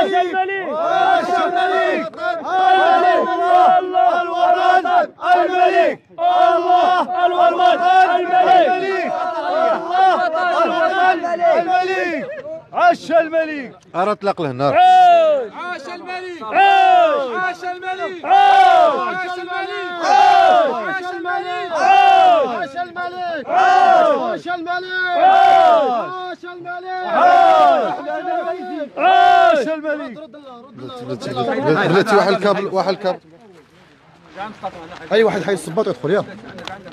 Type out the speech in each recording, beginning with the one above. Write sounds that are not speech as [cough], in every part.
الملك الملك الوطن الملك الله الوطن الملك الوطن الملك عاش الملك ارى اطلق له النار. عاش الملك عاش الملك! عاش الملك! عاش الملك! عاش الملك! عاش الملك! عاش الملك! عاش الملك! بلاتي واحد الكابل واحد الكابل. أي واحد حي الصباط يدخل يلا.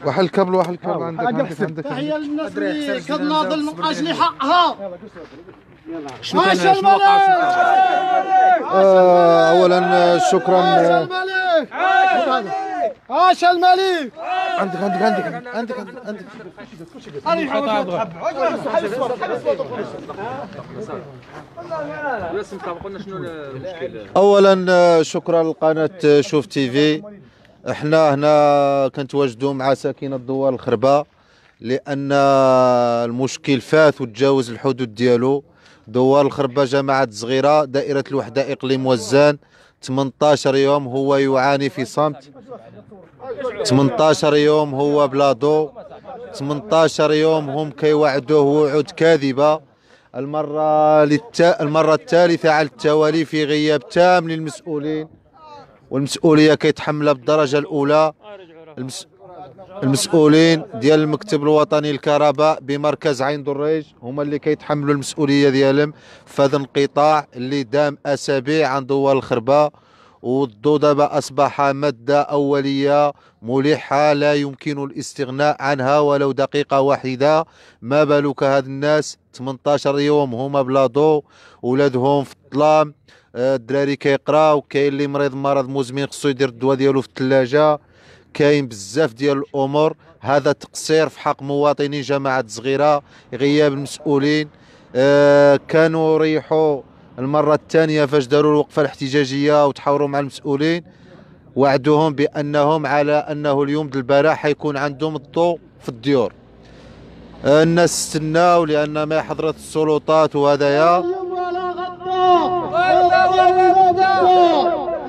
واحد الكابل واحد الكابل. عندك عندك عندك. تحية للناس اللي كتناضل من أجل حقها. عاش كان آه، اولا شكرا. عاش الملك عندك عندك عندك عندك عندك اولا شكرا لقناة شوف تي في. إحنا هنا كنتواجدوا مع ساكنة الدوار الخربه لأن المشكل فات وتجاوز الحدود ديالو دوار الخربة جماعة صغيرة دائرة الوحده اقليم وزان 18 يوم هو يعاني في صمت. 18 يوم هو بلا ضوء. 18 يوم هم كيوعدوه وعود كاذبة. المرة للت... المرة الثالثة على التوالي في غياب تام للمسؤولين. والمسؤولية كيتحملها بالدرجة الأولى. المس... المسؤولين ديال المكتب الوطني للكهرباء بمركز عين دريج هما اللي كيتحملوا المسؤولية ديالهم في هذا الانقطاع اللي دام أسابيع عن دوار الخربة. والضوء دابا أصبح مادة أولية ملحة لا يمكن الاستغناء عنها ولو دقيقة واحدة. ما بالك هاد الناس؟ 18 يوم هما بلا ضوء ولادهم في الظلام. آه، الدراري كيقراو كاين اللي مريض مرض مزمن خصو يدير الدواء ديالو في الثلاجة. كاين بزاف ديال الأمور. هذا تقصير في حق مواطني جماعة صغيره غياب المسؤولين. آه، كانوا ريحوا المرة الثانية فاش داروا الوقفة الاحتجاجية وتحاوروا مع المسؤولين. وعدوهم بأنهم على أنه اليوم البارح حيكون عندهم الضوء في الديور. آه، الناس استناو لأن ما حضرت السلطات وهذايا.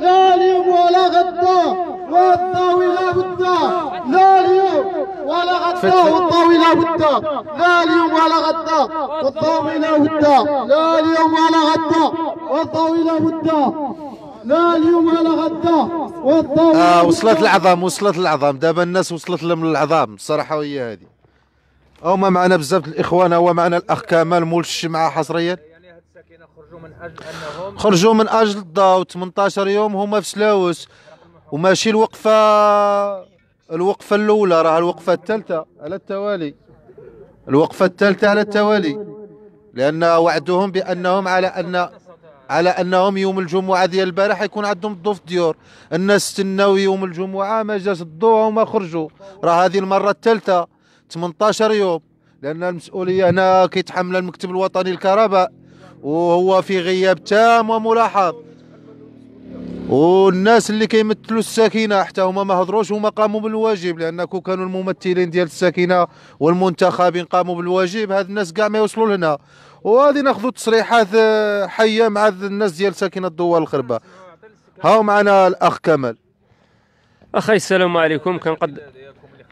لا اليوم ولا غدا والضوء لا بد. لا اليوم ولا غدا والضوء لا بد. لا اليوم ولا غدا والضوء لا بد. لا اليوم ولا غدا والضوء لا بد. لا اليوم ولا غدا والضوء آه وصلت العظام وصلت العظام. دابا الناس وصلت لهم العظام. الصراحه وهي هذه. هما معنا بزاف الإخوان هو معنا الأخ كمال مول الشمعة حصريا؟ خرجوا من أجل الضوء 18 يوم هما في سلاوس. وماشي الوقفة الوقفة الأولى راه الوقفة الثالثة على التوالي. الوقفة الثالثة على التوالي. لأن وعدوهم بأنهم على أن على أنهم يوم الجمعة ديال البارح يكون عندهم الضوء في الديور الناس استناو يوم الجمعة ما جاش الضوء وما خرجوا. راه هذه المرة الثالثة 18 يوم. لأن المسؤولية هنا كيتحمل المكتب الوطني للكهرباء. وهو في غياب تام وملاحظ. والناس اللي كيمثلوا الساكنه حتى هما ما هضروش هما قاموا بالواجب لأن كون كانوا الممثلين ديال الساكنه والمنتخبين قاموا بالواجب. هاد الناس كاع ما يوصلوا لهنا. وغادي ناخذوا تصريحات آه، حية مع الناس ديال ساكنه الدوار الخربة. هاو معنا الأخ كمال. أخي السلام عليكم. كنقد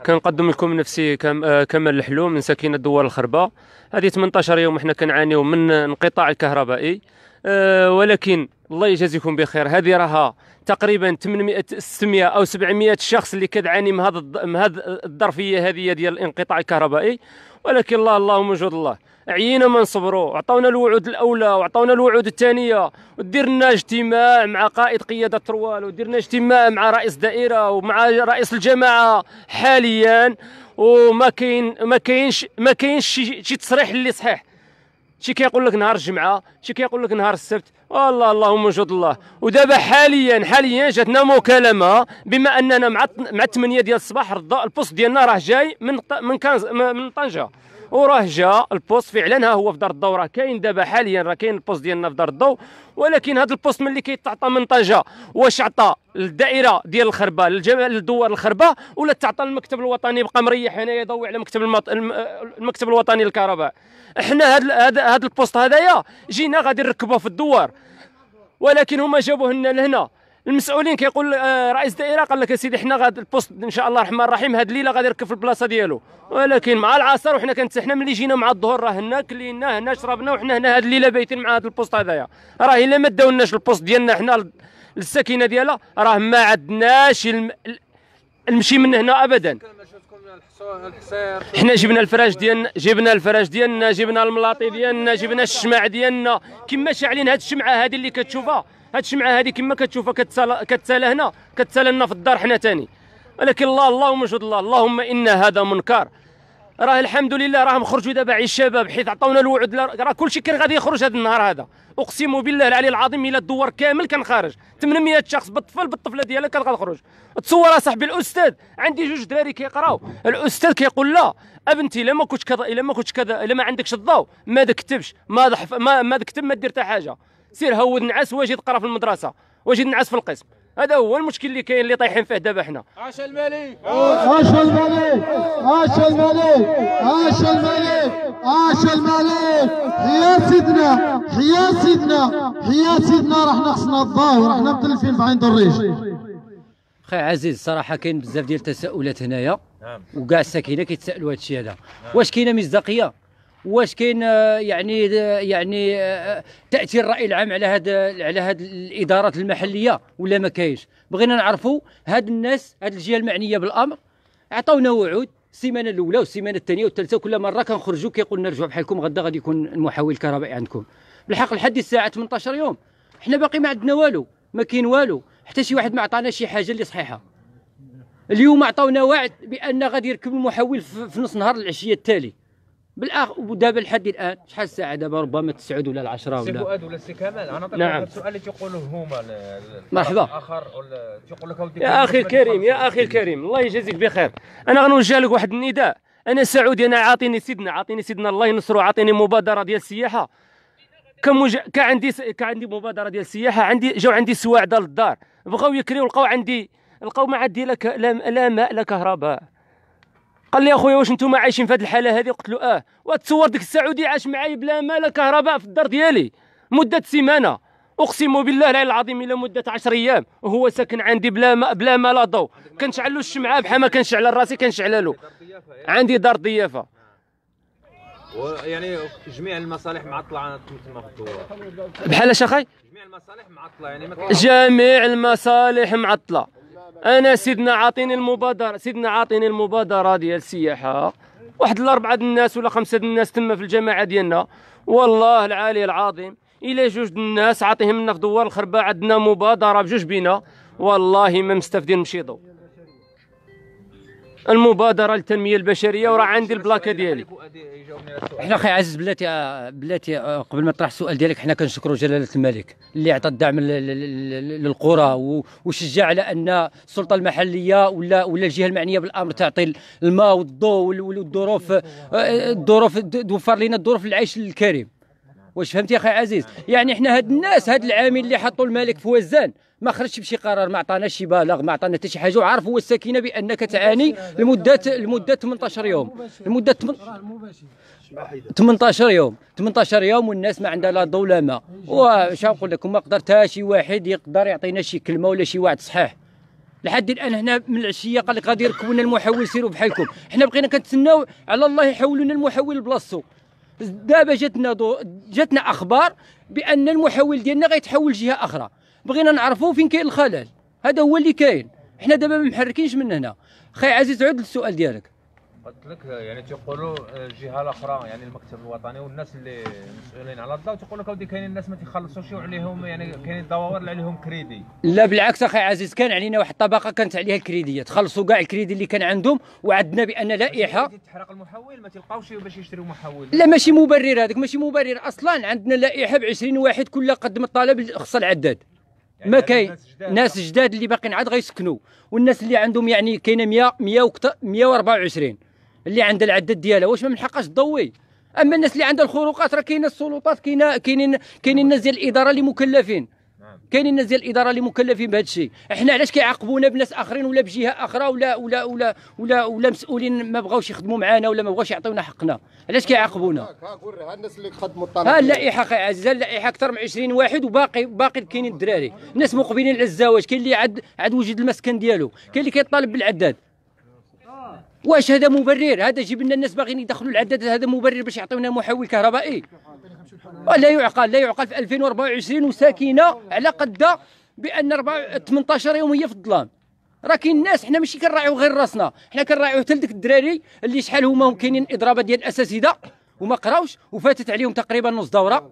كنقدم لكم نفسي. آه، كمال الحلوم من ساكنه دوار الخربة. هذه 18 يوم إحنا كنعانيو من انقطاع الكهربائي. أه ولكن الله يجازيكم بخير. هذه راها تقريبا 800 600 أو 700 شخص اللي كتعاني من هذا من هذه الظرفية هذه ديال الانقطاع الكهربائي. ولكن الله اللهم وجود الله عيينا ما نصبروا عطونا الوعود الأولى وعطونا الوعود الثانية. ودير لنا اجتماع مع قائد قيادة تروال وديرنا اجتماع مع رئيس دائرة ومع رئيس الجماعة حاليا. وما كاين ما كاينش ما كاينش شي, تصريح اللي صحيح. شي كيقول لك نهار الجمعة شي كيقول لك نهار السبت. والله اللهم وجود الله. ودابا حاليا حاليا جاتنا مكالمة بما أننا مع مع 8 ديال الصباح ال poste ديالنا راه جاي من من كنز من طنجة. وراه جا ال poste فعلا ها هو في دار الضوء راه كاين دابا حاليا راه كاين ال poste ديالنا في دار الضوء ولكن هذا ال poste ملي كيتعطى من طنجه واش عطى للدائرة ديال الخربة للدوار الخربة ولا تعطى للمكتب الوطني بقى مريح هنايا يضوي على مكتب المط... الم- المكتب الوطني للكهرباء. إحنا هذا هذا هذا البوست هذايا جينا غادي نركبوه في الدوار ولكن هما جابوه لنا لهنا. المسؤولين كيقول آه، رئيس الدائره قال لك يا سيدي حنا غاد ال poste إن شاء الله الرحمن الرحيم هاد الليلة غادي يركب في البلاصة ديالو. ولكن مع العصر وحنا كنت حنا ملي جينا مع الظهر راه هنا كلينا هنا شربنا وحنا هنا هاد الليلة بايتين مع هاد ال poste هذايا. راه إلا ما داولناش ال poste ديالنا حنا للسكينه ديالها راه ما عندناش الم... المشي من هنا ابدا. حنا جبنا الفراش ديالنا جبنا الفراش ديالنا جبنا الملاطي ديالنا جبنا الشمع ديالنا. كما شاعلين هاد الشمعة هذه اللي كتشوفها. هاد الشمعة هذه كما كتشوفها كتسال كتسال هنا كتسال لنا في الدار حنا تاني. ولكن الله اللهم اشهد الله. اللهم إن هذا منكر. راه الحمد لله راهم خرجوا دابا على الشباب حيت عطاونا الوعد. راه كل شيء كان غادي يخرج هذا النهار هذا. أقسم بالله العلي العظيم إلى الدوار كامل كان خارج. 800 شخص بالطفل بالطفلة ديالها كان غتخرج تصور صاحبي الأستاذ عندي جوج دراري كيقراو. الأستاذ كيقول لا أبنتي إلا ما كنتش كذا إلا ما كنتش كذا إلا ما عندكش الضوء ما تكتبش ما ما ما تكتب ما دير حتى حاجة. سير هود نعس واجي تقرا في المدرسة؟ واجي نعس في القسم؟ هذا هو المشكل اللي كاين اللي طايحين فيه دابا حنا. عاش الملك. عاش الملك. عاش الملك. عاش الملك. حيا سيدنا. حيا سيدنا. حيا سيدنا. راح نقصنا الضوء راح نبدل الفيلم في عين الريش. أخي عزيز صراحة كاين بزاف ديال التساؤلات هنايا. وكاع الساكنة كيتسالوا هذا الشيء هذا. واش كاينة مصداقية؟ واش كاين آه، يعني آه، يعني آه، تاثير الرأي العام على هاد على هاد الإدارات المحلية ولا ما كاينش؟ بغينا نعرفوا هاد الناس هاد الجهة المعنية بالأمر عطاونا وعود السيمانة الأولى والسيمانة الثانية والثالثة كل مرة كنخرجوا كيقول لنا رجعوا بحالكم غدا غادي يكون المحول الكهربائي عندكم. بالحق لحد الساعة 18 يوم. حنا باقي ما عندنا والو ما كاين والو. حتى شي واحد ما عطانا شي حاجة اللي صحيحة. اليوم عطاونا وعد بأن غادي يركب المحول في نص نهار العشية التالي. بالاخ ودابا لحد الآن. شحال الساعة؟ دابا ربما تسعود ولا العشرة سي ولا فؤاد ولا سي كمال. أنا نعطيك نعم. السؤال اللي تيقولوه هما مرحبا. الآخر ولا تيقول لك يا أخي الكريم يا أخي الكريم الله يجازيك بخير. أنا غنوجه لك واحد النداء. أنا سعودي أنا عاطيني سيدنا عاطيني سيدنا الله ينصرو عاطيني مبادرة ديال السياحة. كمج... كعندي س... كعندي مبادرة ديال السياحة عندي جاو عندي سواعده للدار بغاو يكريو لقاو عندي لقاو ما عندي لا ك... لا... لا ماء لا كهرباء. قال لي أخويا واش نتوما عايشين في هذه الحالة هذه؟ قلت له آه. وتصور ديك السعودي عاش معايا بلا ماء لا كهرباء في الدار ديالي. مدة سيمانة. أقسم بالله العلي العظيم إلى مدة 10 أيام وهو ساكن عندي بلا ماء بلا ماء لا ضوء كنشعل له الشمعه بحال ما كنشعل راسي كنشعل له. عندي دار ضيافة. يعني جميع المصالح معطلة تما في الدوار بحال أش أخي؟ جميع المصالح معطلة يعني ما جميع المصالح معطلة. أنا سيدنا عاطيني المبادره سيدنا عاطيني المبادرة ديال السياحة. واحد الأربعة الناس ولا خمسة الناس تما في الجماعة ديالنا. والله العالي العظيم إلى جوج الناس عاطيهم لنا في دوار الخربه عندنا مبادرة بجوج بينا. والله ما مستفدين مشيطو المبادرة للتنمية البشرية وراه عندي البلاكه ديالي. إحنا أخي عزيز بلاتي آه، بلاتي آه، قبل ما تطرح السؤال ديالك حنا كنشكروا جلالة الملك اللي عطى الدعم لل- لل- للقرى وشجع على أن السلطة المحلية ولا ولا الجهة المعنية بالأمر تعطي الماء والضوء وال- والظروف آه، الظروف توفر لنا الظروف العيش الكريم. واش فهمتي يا أخي عزيز؟ يعني إحنا هاد الناس هاد العامل اللي حطوا الملك في وزان ما خرجش بشي قرار ما عطاناش شي بالغ ما عطانا حتى شي حاجة. وعارف هو السكينه بأنك تعاني لمده لمدة 18 يوم. لمدة 18 يوم. 18 يوم والناس ما عندها لا ضوء لا ماء. واش نقول لكم؟ ما قدر حتى شي واحد يقدر يعطينا شي كلمة ولا شي وعد صحيح. لحد الآن هنا من العشية قال لك غادي يركبوا لنا المحول سيروا بحالكم. حنا بقينا كنتسناو على الله يحولوا لنا المحول لبلاصتو دابا جاتنا ضو... جاتنا أخبار بأن المحول ديالنا غيتحول جهه أخرى. بغينا نعرفوا فين كاين الخلل. هذا هو اللي كاين. حنا دابا ما محركينش من هنا. خي عزيز عود للسؤال ديالك. قلت لك يعني تيقولوا الجهه الأخرى يعني المكتب الوطني والناس اللي مسؤولين على الضوء تيقول لك أودي كاينين الناس ما تيخلصوش وعليهم يعني كاينين الدواور اللي عليهم كريدي. لا بالعكس أخي عزيز كان علينا واحد الطبقه كانت عليها الكريديات خلصوا كاع الكريدي اللي كان عندهم وعدنا بأن لائحه تحرق المحول ما تلقاوش باش يشتريوا محول. لا ماشي مبرر هذاك ماشي مبرر أصلا. عندنا لائحه ب 20 واحد كل قدم الطلب خص العداد. ما هذوك كاين ناس جداد. اللي باقيين عاد غيسكنوا. والناس اللي عندهم يعني كاينة 100 100 وكت- 124 اللي عندها العداد ديالها واش ما من تضوي. أما الناس اللي عندها الخروقات راه كاينة السلطات كاينة كاينين كاينين الناس ديال الإدارة اللي مكلفين. نعم. كاينين الناس ديال الإدارة اللي مكلفين بهذا الشيء. إحنا علاش كيعاقبونا بناس آخرين ولا بجهة أخرى ولا ولا ولا ولا, ولا مسؤولين ما بغاوش يخدموا معنا ولا ما بغاوش يعطيونا حقنا؟ علاش كيعاقبونا ها الناس اللي خدموا ها اللائحة أخي عزيز اللائحة أكثر من 20 واحد وباقي باقي كاينين الدراري. الناس مقبلين على الزواج. كاين اللي عاد عاد وجد المسكن ديالو. كاين اللي كيطالب بالعداد. واش هذا مبرر؟ هذا جيب لنا الناس باغيين يدخلوا العداد هذا مبرر باش يعطيونا محول كهربائي. لا يعقل لا يعقل في 2024 وساكنة على قد بأن 4 18 يوم هي في الظلام. راه كاين الناس حنا ماشي كنراعيو غير راسنا حنا كنراعيو حتى لديك الدراري اللي شحال هما كاينين اضرابات ديال الأساتذة وما قراوش وفاتت عليهم تقريبا نص دورة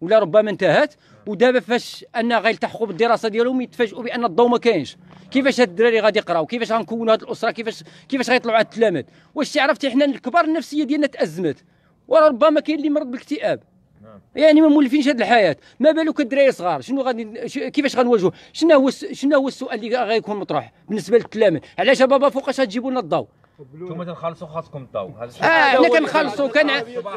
ولا ربما انتهت. ودابا فاش أن غيلتحقوا بالدراسة ديالهم يتفاجئوا بأن الضوء ما كاينش. كيفاش هاد الدراري غادي يقراو؟ كيفاش غنكونوا هاد الأسرة؟ كيفاش كيفاش غيطلعوا على التلامذ واش عرفتي حنا الكبار النفسية ديالنا تأزمت. وربما كاين اللي مرض بالاكتئاب. يعني ما مولفينش هذه الحياة. ما بالك الدراري صغار؟ شنو غادي ش- كيفاش غنواجهوا شنو هو شنو هو السؤال اللي غيكون مطروح بالنسبة للتلامذ علاش بابا فوقاش غتجيبوا لنا الضوء؟ أنتم تنخلصوا خاصكم الضوء. آه حنا كنخلصوا كان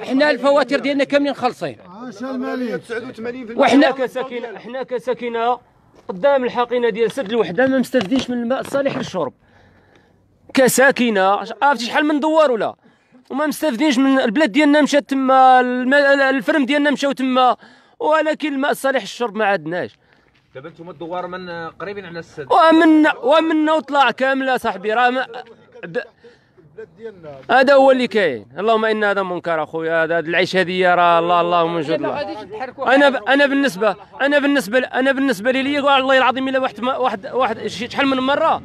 حنا الفواتير ديالنا كاملين خالصين. عاش الملك. 89% وحنا كساكنة إحنا كساكنة قدام الحقينة ديال سد الوحدة ما مستفدينش من الماء الصالح للشرب. كساكنه عرفتي شحال من دوار ولا؟ وما مستفدينش من البلاد ديالنا مشات تما الفرم ديالنا مشاو تما. ولكن الماء الصالح للشرب ما عندناش. دابا أنتم الدوار من قريبين على السد. ومنا ومنا وطلع كامله صاحبي راه هذا هو اللي كاين. اللهم إن هذا منكر أخويا هذا العيش هذه راه الله اللهم من جود الله. أنا ب... أنا بالنسبة أنا بالنسبة أنا بالنسبة لي والله العظيم إلا واحد ما- واحد واحد شحال من مرة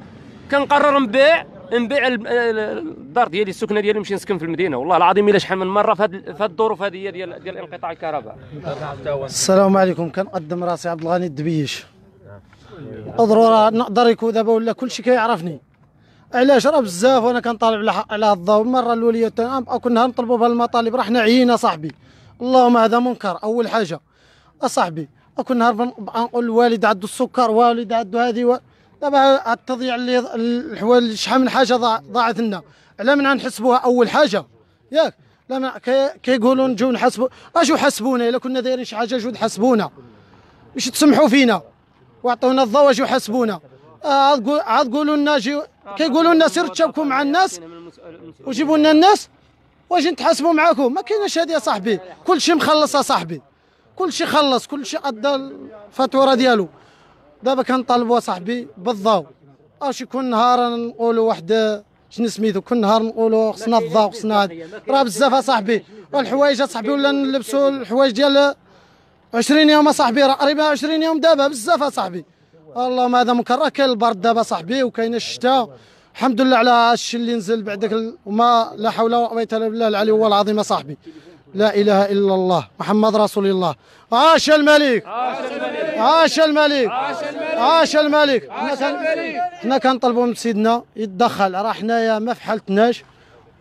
كنقرر نبيع نبيع ال- ال- الدار ديالي السكنة ديالي نمشي نسكن في المدينة. والله العظيم إلا شحال من مرة في هاد الظروف هذه ديال ديال انقطاع الكهرباء. السلام عليكم. كنقدم راسي عبد الغني الدبيش. اضرورا نقدر يكون دابا ولا كلشي كيعرفني. علاش؟ راه بزاف وأنا كنطالب على على الضوء. المرة الأولية والثانيه كنا نطلبوا بهذه المطالب راه حنا عيينا صاحبي اللهم هذا منكر أول حاجة. أصاحبي كنا نبقى نقول الوالد عنده السكر والد عنده هذه. دابا التضييع اللي الحوال شحال من حاجة ضاع- ضاعت لنا. على من غنحسبوها أول حاجة؟ ياك. لا ما كي- كيقولوا نجيو نحسبوا اجوا حسبونا؟ إلا كنا دايرين شي حاجة جوا حسبونا. باش تسمحوا فينا؟ واعطونا الضوء اجوا حسبونا. آه، عاد قول- عاد قولوا لنا جيو كيقولوا لنا سير تشابكوا مع الناس وجيبوا لنا الناس واش نتحاسبوا معاكم. ما كاينش هذه يا صاحبي. كل شيء مخلص يا صاحبي. كل شيء خلص. كل شيء أدى الفاتورة ديالو. دابا كنطالبوا صاحبي بالضوء اش كل نهار نقولوا واحد شنو سميتو؟ كل نهار نقولوا خصنا الضوء خصنا. راه بزاف اصاحبي والحوايج اصاحبي ولا نلبسوا الحوايج ديال 20 يوم اصاحبي راه قريبة 20 يوم دابا بزاف اصاحبي اللهم هذا منكر راه كاين البرد دابا صاحبي وكاين الشتاء الحمد لله على الشيء اللي نزل بعدك ال- وما لا حول ولا قوة إلا بالله العلي هو العظيم صاحبي. لا إله إلا الله. محمد رسول الله. عاش الملك. عاش الملك. عاش الملك. حنا كنطلبوا من سيدنا يتدخل. راه حنايا ما فحلتناش.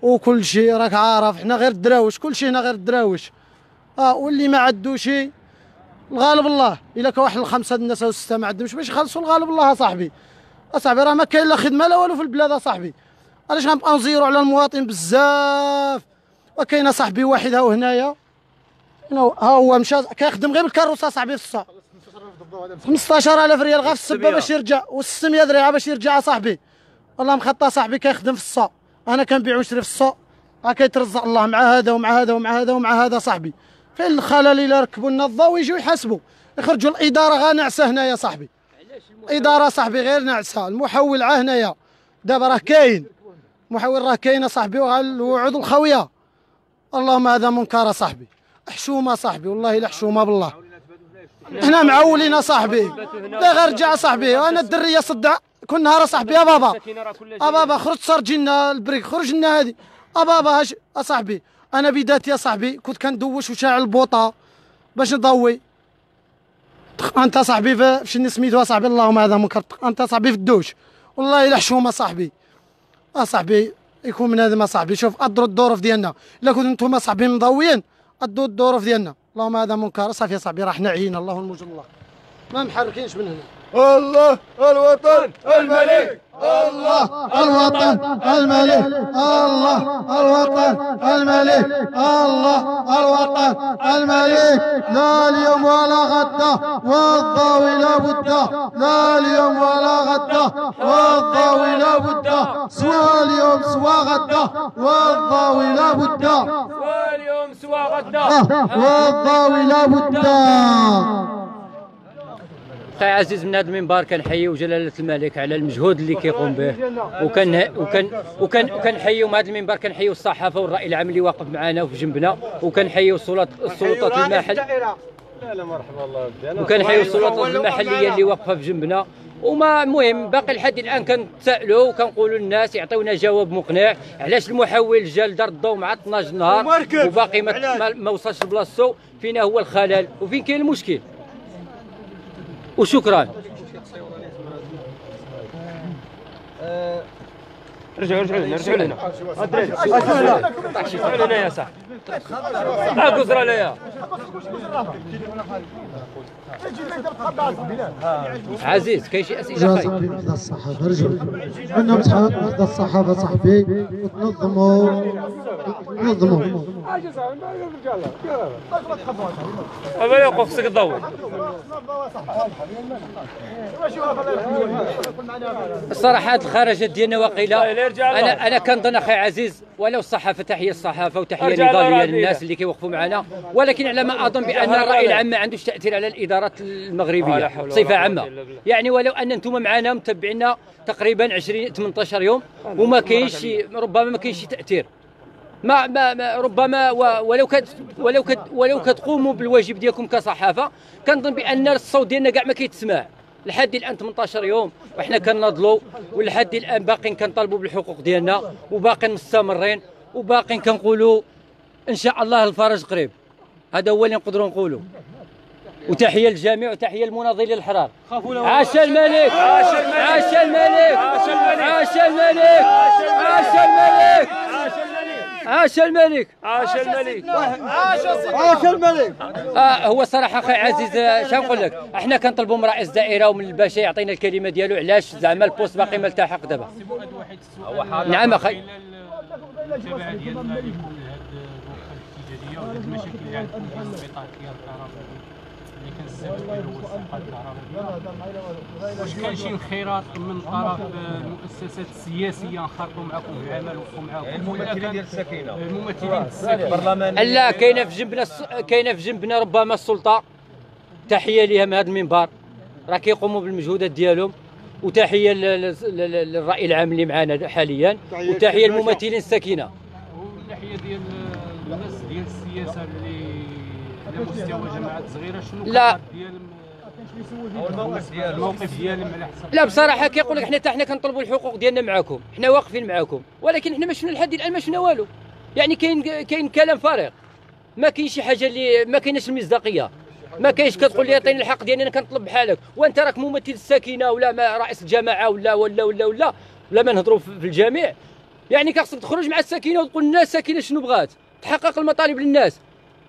وكل شيء راك عارف. حنا غير الدراوش كل شيء هنا غير الدراوش آه واللي ما عندو شيء الغالب الله. إلا كان واحد الخمسة الناس أو ستة ما عندهمش. باش يخلصوا الغالب الله اصاحبي أصاحبي راه ما كاين لا خدمة لا والو في البلاد اصاحبي علاش غنبقاو نزيروا على المواطن بزاف؟ وكاين صاحبي واحد هاو هنايا. ها هو مشى كيخدم غير بالكاروسة صاحبي في الصا 15000 ريال غا في السبه باش يرجع و600 درهم باش يرجع صاحبي. والله مخطى صاحبي كيخدم في الصا أنا كنبيع ونشري في الصا ها كيترزق الله مع هذا ومع هذا ومع هذا ومع هذا صاحبي. فين الخلل إلا ركبوا لنا الضوء ويجوا يحاسبوا. يخرجوا الإدارة غا نعسه هنايا صاحبي. إدارة صاحبي غير نعسه المحول عا هنايا. دابا راه كاين. محول راه كاين صاحبي وغا الوعود الخاوية. اللهم هذا منكر صاحبي. حشومه صاحبي والله الا حشومه بالله. إحنا معولين صاحبي. غير رجع صاحبي. أنا الدرية صدع. كل نهار صاحبي. يا بابا. بابا خرج لنا البريك خرج لنا هذه. ا بابا هاش اصاحبي أنا بدايتي يا صاحبي. كنت كندوش وشاعل البوطة. باش نضوي. أنت صاحبي في شنو سميتو صاحبي؟ اللهم هذا منكر. أنت صاحبي في الدوش. والله الا حشومه صاحبي. اصاحبي يكون من هذا ما صاحبي شوف أدروا الظروف ديالنا. إلا كنتو نتوما صاحبي مضويين ادوا الظروف ديالنا. اللهم هذا منكر. صافي صاحبي راه حنا عيينا الله الموجود الله. ما محركينش من هنا. الله الوطن الملك. الله الوطن الملك. الله الوطن الملك. الله الوطن الملك. لا اليوم ولا غدا والضوي لا بد. لا اليوم ولا غدا والضوي لا بد. سوى اليوم سوى غدا والضوي لا بد. واليوم سوى غدا والضوي لا بد. أخي عزيز من هذا المنبر كنحييو جلالة الملك على المجهود اللي كيقوم به. وكان وكان وكان وكنحييو من هذا المنبر كنحييو الصحافة والرأي العام اللي واقف معنا وفي جنبنا. وكنحييو السلطات السلطات المحل. وكنحييو السلطات المحلية اللي واقفة في جنبنا. وما المهم باقي لحد الآن كنتسائلوا وكنقولوا للناس يعطيونا جواب مقنع. علاش المحول جا لدار الضوء مع 12 نهار وباقي ما وصلش لبلاصتو؟ فينا هو الخلل وفين كاين المشكل؟ وشكرا. رجعوا رجعوا لنا رجعوا لنا. رجعوا لنا يا صاحبي ها قزرة ليا. عزيز كاين شي أسئلة؟ جات مرضى الصحافه رجعوا انهم تحاول مرضى الصحافه صاحبي. وتنظموا تنظموا عاجز ما يوقف خصك تدور. الصراحه الخرجات ديالنا واقيله ارجع. أنا أنا كنظن أخي عزيز ولو الصحافة تحية الصحافة وتحية نضاليه. للناس اللي كيوقفوا معنا ولكن على ما أظن بأن الرأي. العام ما عندوش تأثير على الإدارات لا المغربيه بصفة عامة. يعني ولو أن أنتم معنا متبعينا تقريبا 20 18 يوم وما كاينش ربما ما كاينش تأثير ما, ما, ما ربما ولو كت ولو كت ولو كتقوموا بالواجب ديالكم كصحافة كنظن بأن الصوت ديالنا كاع ما كيتسمع لحد الآن 18 يوم وحنا كناضلوا ولحد الآن باقيين كنطالبوا بالحقوق ديالنا وباقيين مستمرين وباقيين كنقولوا إن شاء الله الفرج قريب. هذا هو اللي نقدروا نقولوا. وتحية للجميع وتحية للمناضلين الحرار عاش الملك! عاش الملك! عاش الملك! عاش الملك! عاش الملك! عاش الملك. عاش الملك. عاش الملك. آه هو صراحة أخي عزيز آه، شنو نقول لك؟ إحنا كنطلبوا من رئيس الدائره ومن الباشا يعطينا الكلمة ديالو علاش زعما البوست باقي ما التحق دابا؟ نعم أخي. المشاكل اللي عندكم ديال الانقطاع ديال الكهرباء اللي كنستافد ديالو هو الصفقه الكهربائيه واش كان شي انخراط من طرف المؤسسات السياسيه انخرطوا معكم في العمل وقفوا معكم؟ الممثلين ديال السكينة. الممثلين الساكنين البرلمان لا كاينة في جنبنا كاينة في جنبنا ربما السلطة. تحية ليها من هذا المنبر. راه كيقوموا بالمجهودات ديالهم. وتحية لل- لل- لل- للرأي العام اللي معنا حاليا. وتحية للممثلين السكينة. والناحيه ديال الناس ديال السياسة اللي على مستوى جماعات صغيرة شنو لا. الموقف ديالهم؟ على حسب. لا بصراحة كيقول لك حنا حتى حنا كنطلبوا الحقوق ديالنا معكم حنا واقفين معكم ولكن حنا ما شفنا لحد الآن ما شفنا والو. يعني كاين كاين كلام فارغ. ما كاين شي حاجة اللي ما كاينش المصداقية. ما كاينش كتقول لي عطيني الحق ديالي أنا كنطلب بحالك. وأنت راك ممثل الساكنة ولا ما رئيس الجماعة ولا ولا ولا ولا ولا ما نهضروا في في الجميع. يعني كخصك تخرج مع الساكنة وتقول للناس الساكنه شنو بغات. تحقق المطالب للناس.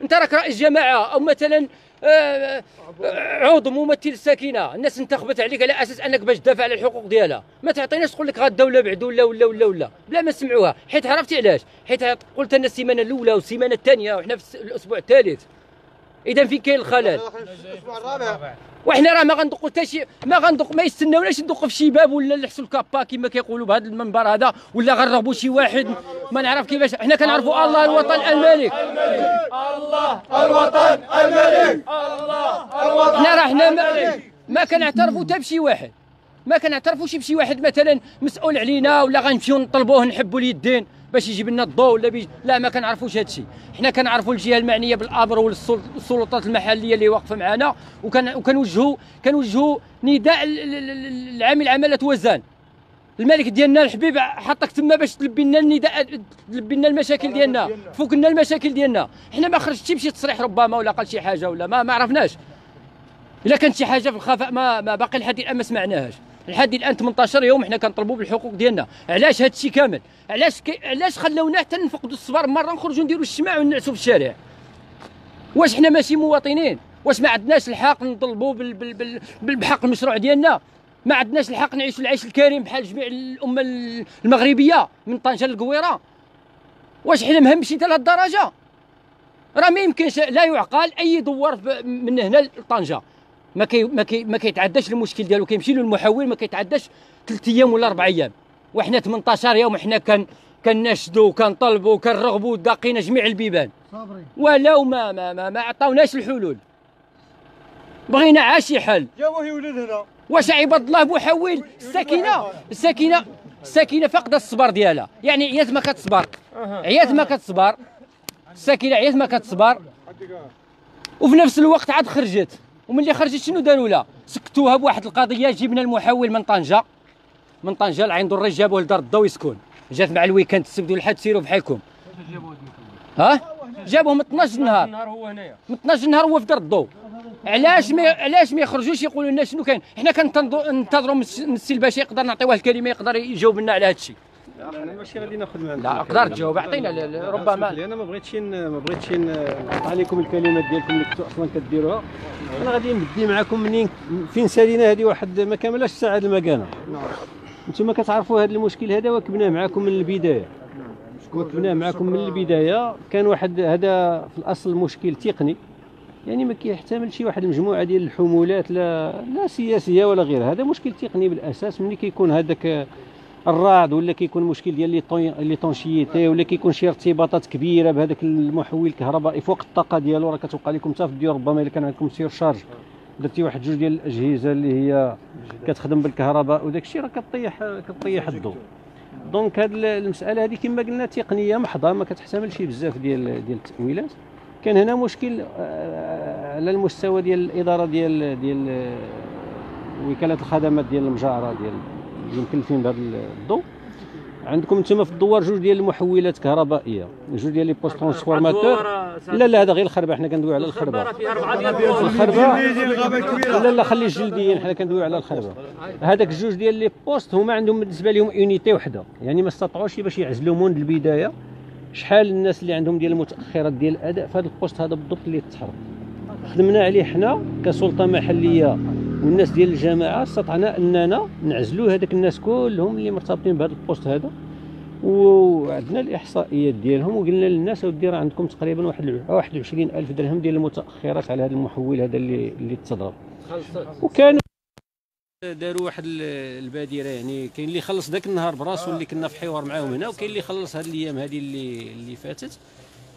انت راك رئيس جماعة أو مثلا آه، آه، عضو ممثل الساكنه الناس انتخبت عليك على أساس أنك باش تدافع على الحقوق ديالها. ما تعطيناش تقول لك ولا بعد ولا ولا ولا ولا. بلا ما سمعوها. حيت عرفتي علاش؟ حيت قلت أنا السيمانة الأولى والسيمانة الثانية وحنا في الأسبوع الثالث. إذا فين كاين الخلل. وحنا راه ما غندقوا حتى شي ما غندق ما يستناوناش ندقوا في شي باب ولا نحسوا الكابا كما كيقولوا بهذا المنبر هذا ولا غنرغبوا شي واحد. ما نعرف كيفاش حنا كنعرفوا الله الوطن الملك. الوطن الملك. حنا راه حنا ما, ما كنعترفوا حتى بشي واحد. ما كنعترفوا شي بشي واحد مثلا مسؤول علينا ولا غنمشيو نطلبوه نحبوا اليدين. باش يجيب لنا الضوء ولا بيج... لا ما كنعرفوش هذا الشيء حنا كنعرفوا الجهة المعنية بالامر والسلطات المحلية اللي واقفة معنا وكان وكنوجهوا كنوجهوا نداء ال- ال- ال- العامل عماله وزان الملك ديالنا الحبيب حطك تما باش تلبي لنا النداء تلبي لنا المشاكل ديالنا. تفك لنا المشاكل ديالنا. حنا ما خرجتش بشي تصريح ربما ولا قال شي حاجة ولا ما ما عرفناش. إلا كانت شي حاجة في الخفاء ما, ما باقي لحد الان ما سمعناهاش. لحد الآن 18 يوم حنا كنطلبوا بالحقوق ديالنا. علاش هذا الشيء كامل؟ علاش كي... علاش خلونا حتى نفقدوا الصبر مرة نخرجوا نديروا الشماع ونعسوا في الشارع؟ واش حنا ماشي مواطنين؟ واش ما عندناش الحق نطلبوا بال بال بال بال- بحق المشروع ديالنا؟ ما عندناش الحق نعيشوا العيش الكريم بحال جميع الأمة المغربية من طنجة للقويرة. واش حنا مهمشين حتى لهاد الدرجه راه ما يمكنش لا يعقل أي دوار من هنا لطنجة. ما كي ما كي ما كيتعداش المشكل ديالو. كيمشي له المحول ما كيتعداش ثلاث أيام ولا أربع أيام. وحنا 18 يوم حنا كان كنشدوا كنطلبوا كنرغبوا داقينا جميع البيبان. صابرين ولو ما ما ما, ما عطاوناش الحلول. بغينا عا شي حل. جابوه يولد هنا. واش عباد الله محول الساكنة الساكنة الساكنة فاقدة الصبر ديالها. يعني عيات ما كتصبر. عيات ما كتصبر. الساكنة عيات ما كتصبر. وفي نفس الوقت عاد خرجت. وملي خرجت شنو داروا لها سكتوها بواحد القضية جبنا المحول من طنجة. من طنجة لعين دريج جابوه لدار الضو يسكن. جات مع ال week-end السبت والحد سيروا بحالكم. ها؟ جابوه من 12 النهار النهار هو هنايا. من 12 نهار هو في دار الضوء علاش ما علاش ما يخرجوش يقولوا لنا شنو كاين؟ حنا الس- من السي الباشا يقدر نعطيوه الكلمة يقدر يجاوب لنا على هذا الشيء ماشي غادي ناخذ معنا لا أقدر تجاوب اعطينا ربما أنا ما بغيتش ما بغيتش نقطع عليكم الكلمات ديالكم اللي كنتوا أصلا كديروها. أنا غادي نبدي معكم منين فين سالينا هذه واحد ما كاملاش هذه المكانة. أنتم كتعرفوا هذا المشكل هذا وكبناه معكم من البداية. وكبناه معكم من البداية. كان واحد هذا في الأصل مشكل تقني. يعني ما كيحتملش واحد المجموعه ديال الحمولات لا لا سياسية ولا غيرها. هذا مشكل تقني بالأساس. ملي كيكون هذاك الرعد ولا كيكون مشكل ديال l'étan- l'étanchéité ولا كيكون شي ارتباطات كبيرة بهذاك المحول الكهربائي فوق الطاقة ديالو. راه كتوقع لكم حتى في الديور ربما إلا كان عندكم surcharge. درتي واحد جوج ديال الأجهزة اللي هي كتخدم بالكهرباء وداك الشيء راه كطيح كطيح الضوء. donc هاد المسألة هذه كما قلنا تقنية محضة ما كتحتملش بزاف ديال ديال التأويلات. كان هنا مشكل آه، على المستوى ديال الإدارة ديال ديال آه، وكالة الخدمات ديال المجاعرة ديال مكلفين بهذا الضوء. عندكم أنتم في الدوار جوج ديال المحولات كهربائية جوج ديال les postes transformateurs. لا لا هذا غير الخربة حنا كندويو على الخربة. الخربة لا لا خلي الجلديين حنا كندويو على الخربة. هذاك الجوج ديال les postes هما عندهم بالنسبة لهم unité وحدة. يعني ما استطاعوش باش يعزلوا منذ البداية شحال الناس اللي عندهم ديال المتأخرات ديال الأداء. في هذا ال poste هذا بالضبط اللي تحرك. خدمنا عليه حنا كسلطة محلية والناس ديال الجماعه استطعنا أننا نعزلوا هذاك الناس كلهم اللي مرتبطين بهذا ال poste هذا. وعندنا الإحصائيات ديالهم وقلنا للناس أودي راه عندكم تقريبا واحد 21 ألف درهم ديال المتأخرات على هذا المحول هذا اللي اللي تضرب. وكانوا داروا واحد ال- البادرة يعني كاين اللي خلص ذاك النهار براسو اللي كنا في حوار معاهم هنا وكاين اللي خلص هذه الأيام هذه اللي اللي فاتت.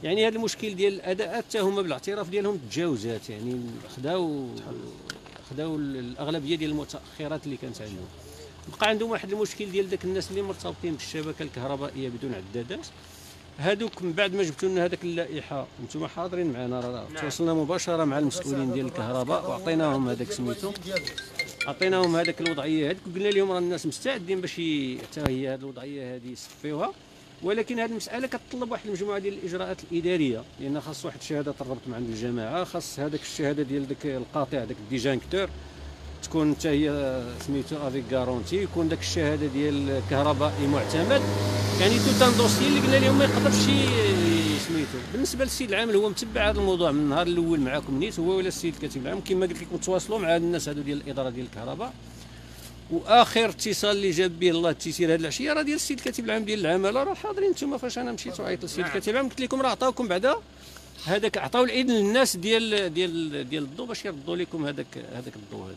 يعني هذا المشكل ديال الأداءات حتى هما بالاعتراف ديالهم تجاوزات يعني خداو خداو ال- الأغلبية ديال المتأخرات اللي كانت عندهم بقى عندهم واحد المشكل ديال داك الناس اللي مرتبطين بالشبكة الكهربائية بدون عدادات هادوك من بعد ما جبتوا لنا هذاك اللائحة أنتم حاضرين معنا راه تواصلنا مباشرة مع المسؤولين ديال الكهرباء واعطيناهم هذاك سميتو. عطيناهم هذاك الوضعية هذيك وقلنا لهم راه الناس مستعدين باش حتى هي هذه الوضعية هذه يصفيوها. ولكن هذه المسألة كتطلب واحد المجموعة ديال الإجراءات الإدارية لأن خاص واحد الشهادة تربط مع عند الجماعة خاص هذاك الشهادة ديال داك القاطع داك ال disjoncteur تكون حتى هي سميتو avec garantie يكون داك الشهادة ديال كهربائي معتمد. يعني tout un dossier اللي قلنا لهم ما يقدرش سميتو. بالنسبة للسيد العامل هو متبع هذا الموضوع من النهار الأول معاكم نيت هو ولا السيد الكاتب العام. كما قلت لكم تواصلوا مع الناس هادو ديال الإدارة ديال الكهرباء. واخر اتصال اللي جاب به الله التيسير هذه العشيه راه ديال السيد الكاتب العام ديال العماله راه حاضرين أنتم فاش أنا مشيت وعيطت للسيد الكاتب العام. قلت لكم راه عطاوكم بعدا هذاك عطاو الاذن للناس ديال ديال ديال الضوء باش يردوا لكم هذاك هذاك الضوء هذا.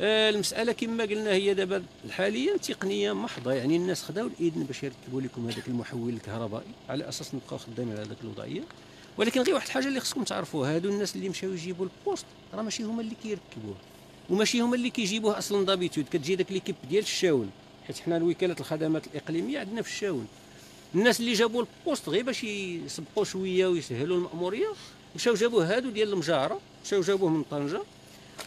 آه، المسألة كما قلنا هي دابا حاليا تقنية محضة. يعني الناس خداو الإذن باش يركبوا لكم هذاك المحول الكهربائي على أساس نبقاو خدامين على هذاك الوضعية. ولكن غير واحد الحاجة اللي خصكم تعرفوها. هادو الناس اللي مشاو يجيبوا البوست راه ماشي هما اللي كيركبوه. وماشي هما اللي كيجيبوه أصلا d'habitude كتجي داك l'équipe ديال الشاون. حيت حنا وكاله الخدمات الإقليمية عندنا في الشاون. الناس اللي جابوا ال poste غير باش يسبقوا شوية ويسهلوا المأمورية مشاو جابوه هادو ديال المجاعره مشاو جابوه من طنجة.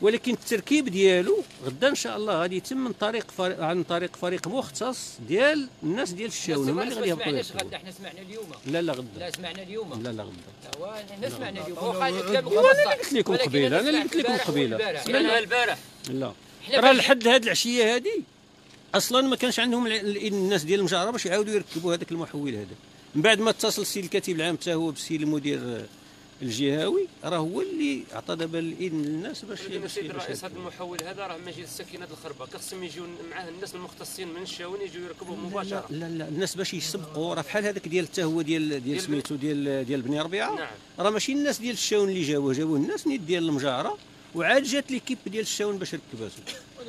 ولكن التركيب ديالو غدا ان شاء الله غادي يتم من طريق فريق عن طريق فريق مختص ديال الناس ديال الشاون هما اللي غادي يهبطوا سمعناش. غدا حنا سمعنا اليوم لا لا غدا لا سمعنا اليوم لا لا غدا هو حنا سمعنا اليوم هو أنا اللي قلت لكم قبيله أنا اللي قلت لكم قبيله سمعنا البارح لا راه لحد هاد العشيه هادي أصلا ما كانش عندهم الناس ديال المجاعره باش يعاودوا يركبوا هذاك المحول هذا من بعد ما اتصل السيد الكاتب العام حتى هو بالسيد المدير الجهوي راه هو اللي عطى دابا الإذن للناس باش السيد الرئيس هذا المحول هذا راه ماشي السكينة الخربة. كخصهم يجيو معاه الناس المختصين من الشاون يجيو يركبوه لا مباشرة. لا لا الناس باش يسبقوا. راه بحال هذاك ديال هو ديال ديال سميتو ديال ديال بني ربيعة نعم. راه ماشي الناس ديال الشاون اللي جاوه. جابوه الناس نيت ديال المجاعره وعاد جات l'équipe ديال الشاون باش ركباتو.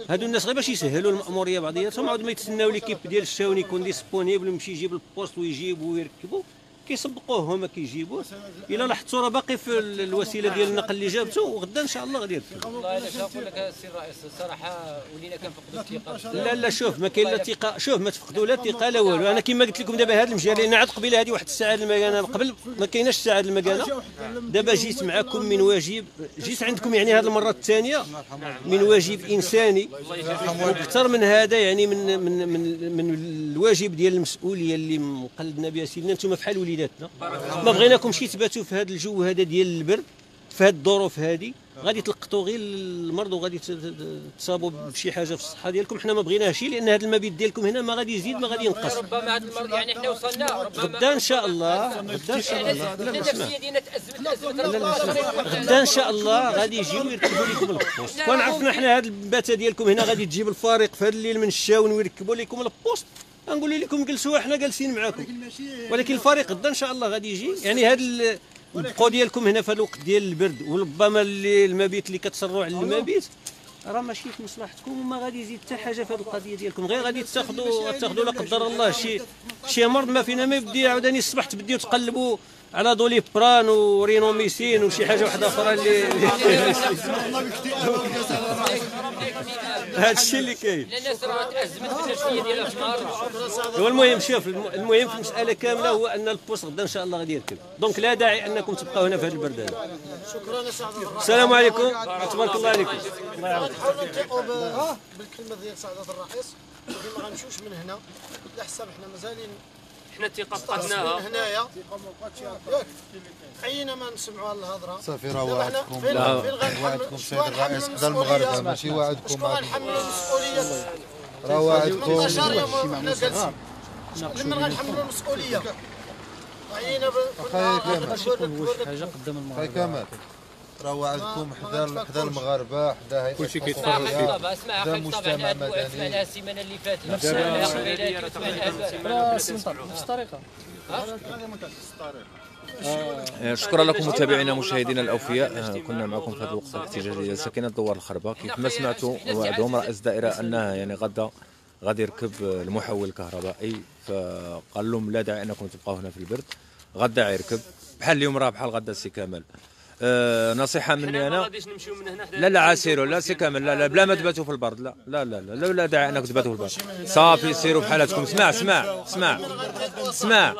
هادو الناس غير باش يسهلوا المأمورية بعضياتهم عاود ما يتسناو l'équipe ديال الشاون يكون disponible ويمشي يجيب ال poste ويجيب ويركبوا كيسبقوه هما كيجيبوه. إلا لاحظتوا راه باقي في ال- الوسيلة ديال النقل اللي جابته وغدا إن شاء الله غادي يركب والله أنا نقول لك السي الرئيس الصراحه ولينا كنفقدوا الثقة. لا لا شوف ما كاين لا ثقة شوف ما تفقدوا لا ثقة لا والو. أنا كما قلت لكم دابا هذه المجال لأن عاد قبيلة هذه واحد الساعة المكانه قبل ما كايناش الساعة المكانه دابا جيت معكم من واجب جيت عندكم يعني هذه المره الثانية من واجب إنساني. وأكثر من هذا يعني من من من من الواجب ديال المسؤولية اللي مقلدنا بها سيدنا. أنتم بحال وليداتنا ما بغيناكمش تباتوا في هذا الجو هذا ديال البرد في هذه الظروف هذه غادي تلقطوا غير المرض وغادي تصابوا بشي حاجة في الصحة ديالكم. حنا ما بغيناهش لأن هذا المبيت ديالكم هنا ما غادي يزيد ما غادي ينقص. ربما هذا المرض يعني إحنا وصلنا. ربما غدا إن شاء الله غدا إن شاء الله. النفسيه ديالنا تازمت غدا إن شاء الله غادي يجيو يركبوا لكم ال poste. كون عرفنا حنا هذا الباته ديالكم هنا غادي تجيب الفريق في هذا الليل من الشاون ويركبوا لكم ال poste. غنقول لكم جلسوا حنا جالسين معاكم. ولكن الفريق غدا إن شاء الله غادي يجي. يعني هذا ال- البقاو ديالكم هنا في الوقت ديال البرد وربما اللي المبيت اللي كتسرعوا على المبيت راه ماشي في مصلحتكم وما غادي يزيد حتى حاجة في هذه القضية ديالكم. غير غادي تاخذوا تاخذوا لا قدر الله شي شي مرض ما فينا ما يبدي عاوتاني الصباح تبديو تقلبوا على دوليبران ورينوميسين وشي حاجة واحدة أخرى اللي [laughs] [laughs] هذا الشيء اللي كاين. لأن الناس راه تازمت النفسيه ديالها في النهار هو المهم شوف الم- المهم في المسألة كاملة هو أن ال poste غدا إن شاء الله غادي يركب. donc لا داعي أنكم تبقاو هنا في هذا البرد هذا شكرا سعد السلام عليكم. تبارك الله عليكم. الله يعاونك. نحاولوا نتفقوا ب- بالكلمة ديال سعاده الرئيس ما غنمشيوش من هنا. لحساب إحنا مازالين حنا ثقه مستعصمين فقدناها هنايا. عينا ما نسمعوا هالهضره صافي راه وعدكم. وعدكم شكون سيد الرئيس المسؤولية؟ المغاربه ماشي وعدكم شكون غنحملوا المسؤولية؟ راه وعدكم. 18 يوم حنا جالسين لمن غنحملوا المسؤولية؟ عينا كنا كامل. كنا حاجة قدام خاي كمال راه وعدكم حدا حدا المغاربة حدا هيئه كلشي اسمع أخي طبعا اسمع أخي طبعا مجتمع هذه الوعد مدني. سمعناها السيمانة اللي فاتت. نفس نفس الطريقة شكرا لكم متابعينا مشاهدينا الأوفياء. آه، كنا معكم في هذا الوقت الاحتجاجي ديال سكنه دوار الخربة. كيف ما سمعتوا وعدهم رئيس الدائره أنها يعني غدا غادي يركب آه، المحول الكهربائي. فقال لهم لا داعي أنكم تبقاو هنا في البرد. غدا يركب. بحال اليوم راه بحال غدا السي كامل. آه نصيحة مني ما أنا؟ غاديش نمشيو من هنا لا لا عسيروا لا سي كامل لا لا بلا ما تباتوا في البرد. لا لا لا لا لا, لا داعي انكم تباتوا في البرد. صافي سيروا بحالاتكم اسمع اسمع اسمع. اسمع.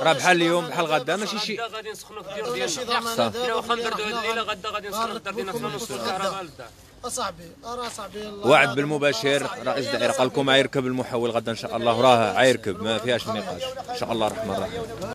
راه بحال اليوم بحال غدا ماشي شي غادي نسخنوا في الديور ديالنا. هاد الليلة غدا غادي نسخنوا في الدار ديالنا الكهرباء للدار أصاحبي أرى صاحبي وعد بالمباشر رئيس الدائره قال لكم غيركب المحول غدا إن شاء الله. راه غيركب ما فيهاش نقاش. إن شاء الله الرحمن الرحيم.